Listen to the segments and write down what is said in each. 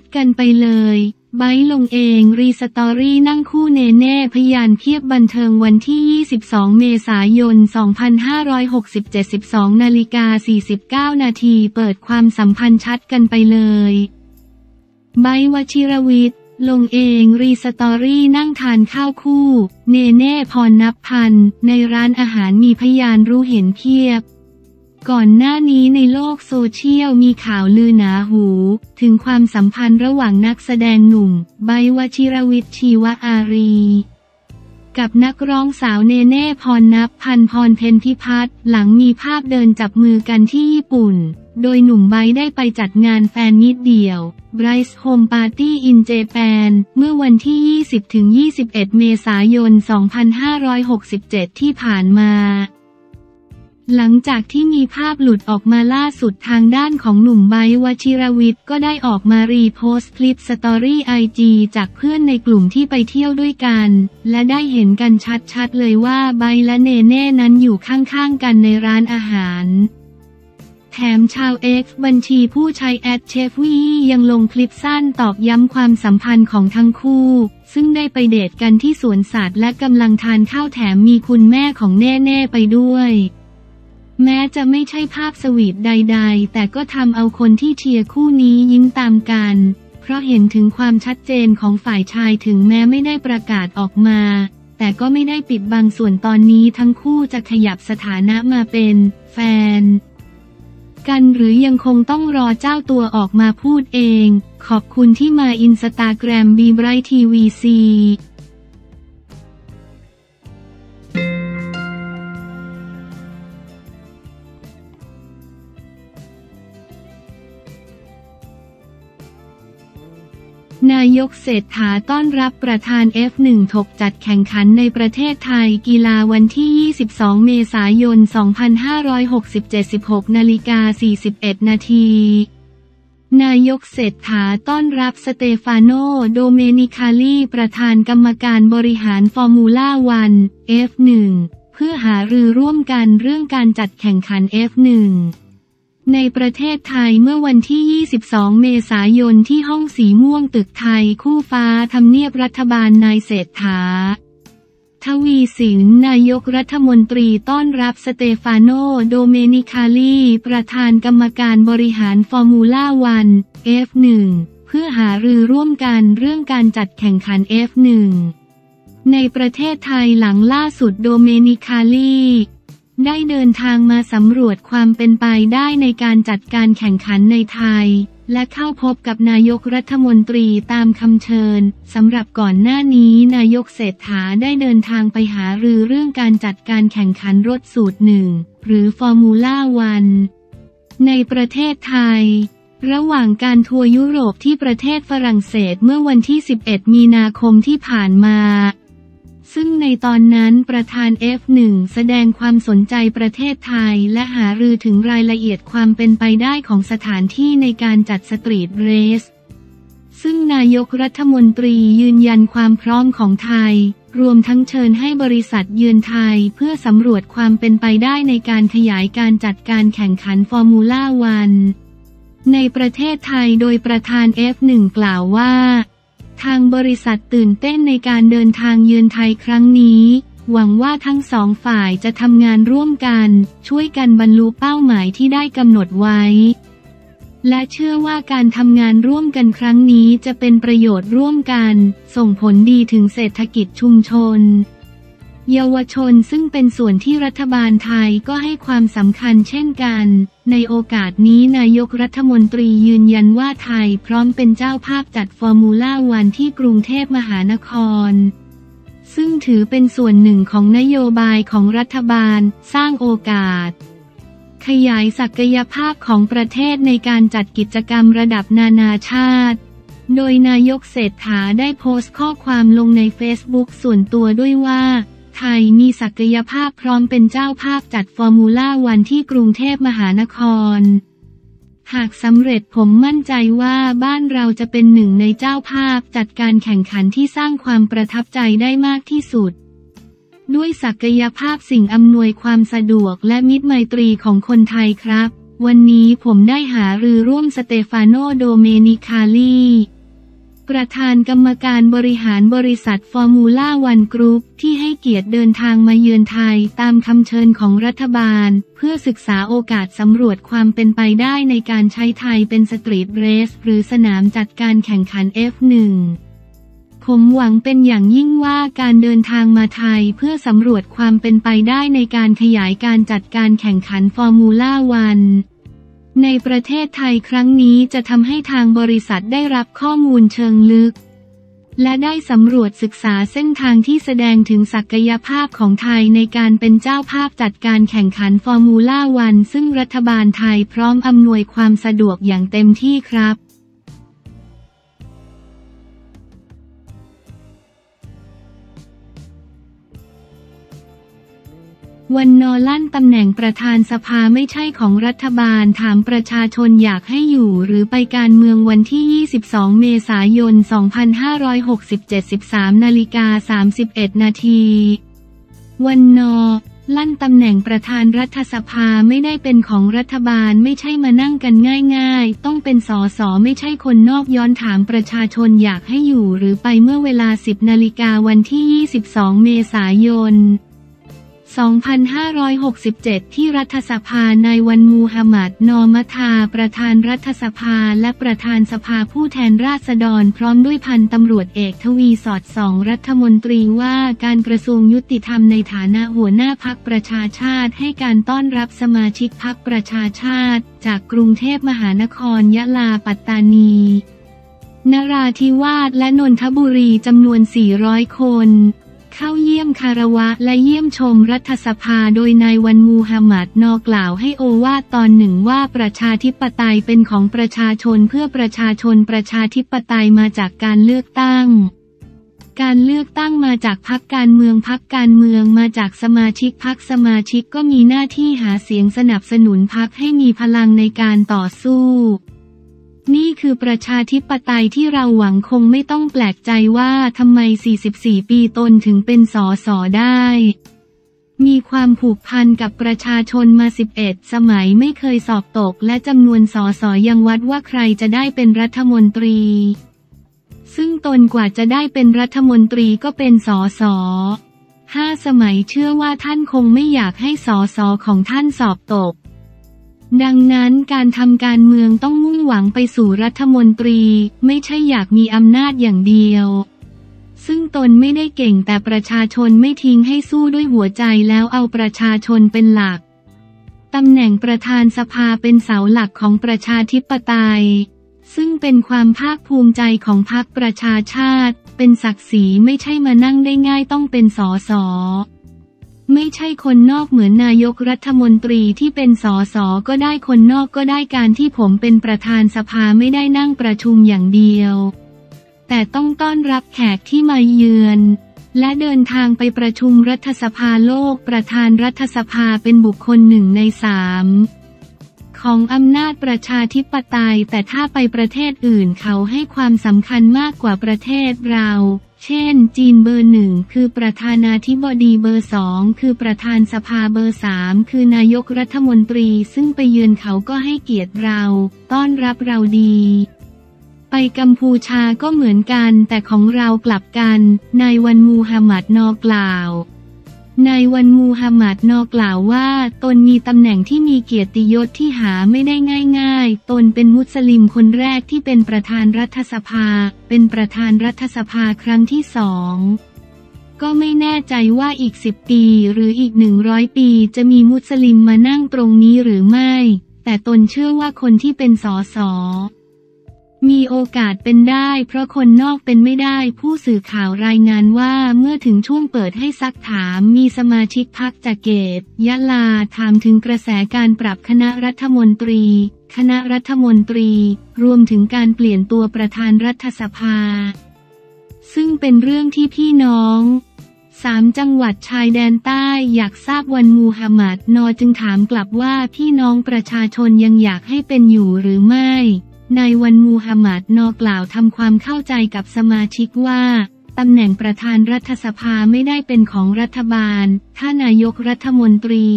ดกันไปเลยไบลงเองรีสตอรี่นั่งคู่เนเน่พยานเพียบบันเทิงวันที่ 22 เมษายน 2567 12นาฬิกา49 นาทีเปิดความสัมพันธ์ชัดกันไปเลยไบวชิรวิทย์ลงเองรีสตอรี่นั่งทานข้าวคู่ เนเน่พรนับพัน ในร้านอาหารมีพยานรู้เห็นเพียบ ก่อนหน้านี้ในโลกโซเชียลมีข่าวลือหนาหู ถึงความสัมพันธ์ระหว่างนักแสดงหนุ่มไบวชิรวิทย์ชีวอารี กับนักร้องสาวเนเน่พรนับพันพรเพนพิพัฒน์หลังมีภาพเดินจับมือกันที่ญี่ปุ่น โดยหนุ่มไบได้ไปจัดงานแฟนนิดเดียว Bryce Home Party in Japan เมื่อวันที่ 20-21 เมษายน 2567 ที่ผ่านมา หลังจากที่มีภาพหลุดออกมาล่าสุดทางด้านของหนุ่มไบวชิรวิทย์ก็ได้ออกมารีโพสต์คลิปสตอรี่ไอจีจากเพื่อนในกลุ่มที่ไปเที่ยวด้วยกัน และได้เห็นกันชัดๆเลยว่าไบและเนเน่นั้นอยู่ข้างๆกันในร้านอาหาร แถมชาว X บัญชีผู้ใช้แอดเชฟวียังลงคลิปสั้นตอกย้ำความสัมพันธ์ของทั้งคู่ ซึ่งได้ไปเดทกันที่สวนสัตว์และกำลังทานข้าวแถมมีคุณแม่ของเน่ๆไปด้วย แม้จะไม่ใช่ภาพสวีทใด ๆ แต่ก็ทำเอาคนที่เชียร์คู่นี้ยิ้มตามกัน เพราะเห็นถึงความชัดเจนของฝ่ายชายถึงแม้ไม่ได้ประกาศออกมา แต่ก็ไม่ได้ปิดบังส่วนตอนนี้ทั้งคู่จะขยับสถานะมาเป็นแฟน กันหรือยังคงต้องรอเจ้าตัวออกมาพูดเอง ขอบคุณที่มาอินสตาแกรมบีไบรท์ทีวีซี นายกเศรษฐาต้อนรับประธาน F1 ถกจัดแข่งขันในประเทศไทยกีฬาวันที่ 22 เมษายน 2567 16นาฬิกา41 นาทีนายกเศรษฐาต้อนรับสเตฟาโน โดเมนิคาลีประธานกรรมการบริหารฟอร์มูล่าวัน F1 เพื่อหารือร่วมกันเรื่องการจัดแข่งขัน F1 ในประเทศไทยเมื่อวันที่ 22 เมษายนที่ห้องสีม่วงตึกไทยคู่ฟ้าทำเนียบรัฐบาลนายเศรษฐา ทวีสินนายกรัฐมนตรีต้อนรับสเตฟาโนโดเมนิคาลีประธานกรรมการบริหารฟอร์มูล่าวัน F1 เพื่อหารือร่วมกันเรื่องการจัดแข่งขัน F1 ในประเทศไทยหลังล่าสุดโดเมนิคาลี ได้เดินทางมาสำรวจความเป็นไปได้ในการจัดการแข่งขันในไทย และเข้าพบกับนายกรัฐมนตรีตามคำเชิญสำหรับก่อนหน้านี้นายกเศรษฐาได้เดินทางไปหารือเรื่องการจัดการแข่งขันรถสูตรหนึ่งหรือฟอร์มูล่าวันในประเทศไทยระหว่างการทัวร์ยุโรปที่ประเทศฝรั่งเศสเมื่อวันที่ 11 มีนาคมที่ผ่านมา ซึ่งในตอนนั้นประธาน F1 แสดงความสนใจประเทศไทย และหารือถึงรายละเอียดความเป็นไปได้ของสถานที่ในการจัดสตรีทเรส ซึ่งนายกรัฐมนตรียืนยันความพร้อมของไทย รวมทั้งเชิญให้บริษัทเยือนไทยเพื่อสำรวจความเป็นไปได้ในการขยายการจัดการแข่งขันฟอร์มูล่าวันในประเทศไทยโดยประธาน F1 กล่าวว่า ทางบริษัทตื่นเต้นในการเดินทางเยือนไทยครั้งนี้ หวังว่าทั้งสองฝ่ายจะทำงานร่วมกัน ช่วยกันบรรลุเป้าหมายที่ได้กำหนดไว้ และเชื่อว่าการทำงานร่วมกันครั้งนี้จะเป็นประโยชน์ร่วมกัน ส่งผลดีถึงเศรษฐกิจชุมชน เยาวชนซึ่งเป็นส่วนที่รัฐบาลไทยก็ให้ความสำคัญเช่นกัน ในโอกาสนี้นายกรัฐมนตรียืนยันว่าไทยพร้อมเป็นเจ้าภาพจัดฟอร์มูล่าวันที่กรุงเทพมหานคร ซึ่งถือเป็นส่วนหนึ่งของนโยบายของรัฐบาลสร้างโอกาส ขยายศักยภาพของประเทศในการจัดกิจกรรมระดับนานาชาติโดยนายกเศรษฐาได้โพสต์ข้อความลงในเฟซบุ๊กส่วนตัวด้วยว่า ไทยมีศักยภาพพร้อมเป็นเจ้าภาพจัดฟอร์มูล่าวันที่กรุงเทพมหานคร หากสำเร็จผมมั่นใจว่าบ้านเราจะเป็นหนึ่งในเจ้าภาพจัดการแข่งขันที่สร้างความประทับใจได้มากที่สุด ด้วยศักยภาพสิ่งอำนวยความสะดวกและมิตรไมตรีของคนไทยครับ วันนี้ผมได้หารือร่วมสเตฟานโนโดเมนิคาลี ประธานกรรมการบริหารบริษัทฟอร์มูล่าวันกรุ๊ปที่ให้เกียรติเดินทางมาเยือนไทยตามคำเชิญของรัฐบาล เพื่อศึกษาโอกาสสำรวจความเป็นไปได้ในการใช้ไทยเป็น street race หรือสนามจัดการแข่งขัน F1 ผมหวังเป็นอย่างยิ่งว่าการเดินทางมาไทยเพื่อสำรวจความเป็นไปได้ในการขยายการจัดการแข่งขันฟอร์มูล่าวัน ในประเทศไทยครั้งนี้จะทำให้ทางบริษัทได้รับข้อมูลเชิงลึก และได้สำรวจศึกษาเส้นทางที่แสดงถึงศักยภาพของไทยในการเป็นเจ้าภาพจัดการแข่งขันฟอร์มูล่าวัน ซึ่งรัฐบาลไทยพร้อมอำนวยความสะดวกอย่างเต็มที่ครับ วันนอลั่นตำแหน่งประธานสภาไม่ใช่ของรัฐบาลถามประชาชนอยากให้อยู่หรือไปการเมืองวันที่ 22 เมษายน 2567 13นาฬิกา31 นาทีวันนอลั่นตำแหน่งประธานรัฐสภาไม่ได้เป็นของรัฐบาลไม่ใช่มานั่งกันง่ายๆ ต้องเป็นสอสอไม่ใช่คนนอกย้อนถามประชาชนอยากให้อยู่หรือไปเมื่อเวลา 10 นาฬิกาวันที่ 22 เมษายน 2567 ที่รัฐสภานายวันมูฮัมหมัด นอมัทา ประธานรัฐสภาและประธานสภาผู้แทนราษฎร พร้อมด้วยพันตำรวจเอกทวีสอดสองรัฐมนตรีว่าการกระทรวงยุติธรรมในฐานะหัวหน้าพักประชาชาติให้การต้อนรับสมาชิกพักประชาชาติ จากกรุงเทพมหานครยะลาปัตตานี นราธิวาสและนนทบุรีจำนวน 400 คน เข้าเยี่ยมคารวะและเยี่ยมชมรัฐสภาโดยนายวันมูฮัมหมัดนอกล่าวให้โอวาตอนหนึ่งว่าประชาธิปไตยเป็นของประชาชนเพื่อประชาชนประชาธิปไตยมาจากการเลือกตั้ง การเลือกตั้งมาจากพักการเมืองพักการเมืองมาจากสมาชิกพักสมาชิกก็มีหน้าที่หาเสียงสนับสนุนพักให้มีพลังในการต่อสู้ นี่คือประชาธิปไตยที่เราหวังคงไม่ต้องแปลกใจว่าทำไม 44 ปีตนถึงเป็นสอสอได้ มีความผูกพันกับประชาชนมา 11 สมัยไม่เคยสอบตก และจำนวนสอสอยังวัดว่าใครจะได้เป็นรัฐมนตรี ซึ่งตนกว่าจะได้เป็นรัฐมนตรีก็เป็นสอสอห้าสมัยเชื่อว่าท่านคงไม่อยากให้สอสอของท่านสอบตก ดังนั้นการทำการเมืองต้องมุ่งหวังไปสู่รัฐมนตรี ไม่ใช่อยากมีอำนาจอย่างเดียว ซึ่งตนไม่ได้เก่งแต่ประชาชนไม่ทิ้งให้สู้ด้วยหัวใจแล้วเอาประชาชนเป็นหลักตำแหน่งประธานสภาเป็นเสาหลักของประชาธิปไตย ซึ่งเป็นความภาคภูมิใจของพรรคประชาชาติ เป็นศักดิ์ศรีไม่ใช่มานั่งได้ง่ายต้องเป็นสอสอ ไม่ใช่คนนอกเหมือนนายกรัฐมนตรีที่เป็นสอสอก็ได้คนนอกก็ได้การที่ผมเป็นประธานสภาไม่ได้นั่งประชุมอย่างเดียว แต่ต้องต้อนรับแขกที่มาเยือนและเดินทางไปประชุมรัฐสภาโลกประธานรัฐสภาเป็นบุคคลหนึ่งในสาม ของอำนาจประชาธิปไตย แต่ถ้าไปประเทศอื่นเขาให้ความสำคัญมากกว่าประเทศเรา เช่น จีนเบอร์หนึ่งคือประธานาธิบดีเบอร์สองคือประธานสภาเบอร์สามคือนายกรัฐมนตรีซึ่งไปเยือนเขาก็ให้เกียรติเรา ต้อนรับเราดีไปกัมพูชาก็เหมือนกันแต่ของเรากลับกัน นายวันมูฮัมหมัดนอกล่าว นายวันมูฮัมหมัดนอกล่าวว่า ตนมีตำแหน่งที่มีเกียรติยศที่หาไม่ได้ง่าย ๆ ตนเป็นมุสลิมคนแรกที่เป็นประธานรัฐสภา เป็นประธานรัฐสภาครั้งที่สองก็ไม่แน่ใจว่าอีกสิบปีหรืออีกหนึ่งร้อยปีจะมีมุสลิมมานั่งตรงนี้หรือไม่ แต่ตนเชื่อว่าคนที่เป็นสอสอ มีโอกาสเป็นได้เพราะคนนอกเป็นไม่ได้ผู้สื่อข่าวรายงานว่าเมื่อถึงช่วงเปิดให้ซักถามมีสมาชิกพักจากเกต ยะลาถามถึงกระแสการปรับคณะรัฐมนตรี คณะรัฐมนตรี รวมถึงการเปลี่ยนตัวประธานรัฐสภา ซึ่งเป็นเรื่องที่พี่น้องสามจังหวัดชายแดนใต้อยากทราบวันมูฮัมหมัดนอจึงถามกลับว่าพี่น้องประชาชนยังอยากให้เป็นอยู่หรือไม่ นายวันมูฮัมหมัดนอกล่าวทำความเข้าใจกับสมาชิกว่าตำแหน่งประธานรัฐสภาไม่ได้เป็นของรัฐบาล ถ้านายกรัฐมนตรี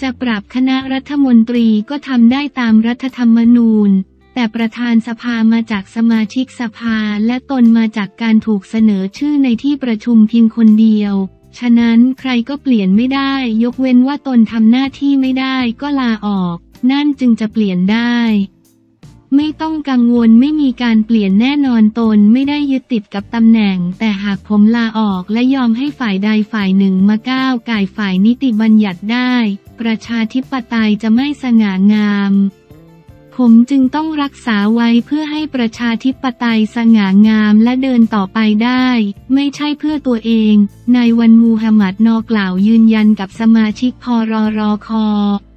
จะปรับคณะรัฐมนตรีก็ทำได้ตามรัฐธรรมนูญ แต่ประธานสภามาจากสมาชิกสภาและตนมาจากการถูกเสนอชื่อในที่ประชุมเพียงคนเดียว ฉะนั้นใครก็เปลี่ยนไม่ได้ ยกเว้นว่าตนทำหน้าที่ไม่ได้ก็ลาออก นั่นจึงจะเปลี่ยนได้ ไม่ต้องกังวลไม่มีการเปลี่ยนแน่นอนตนไม่ได้ยึดติดกับตำแหน่ง แต่หากผมลาออกและยอมให้ฝ่ายใดฝ่ายหนึ่งมาก้าวไก่ายฝ่ายนิติบัญญัติได้ ประชาธิปไตยจะไม่สง่างาม ผมจึงต้องรักษาไว้เพื่อให้ประชาธิปไตยสง่างามและเดินต่อไปได้ ไม่ใช่เพื่อตัวเอง นายวันมูฮัมหมัดนอกล่าวยืนยันกับสมาชิกพรรค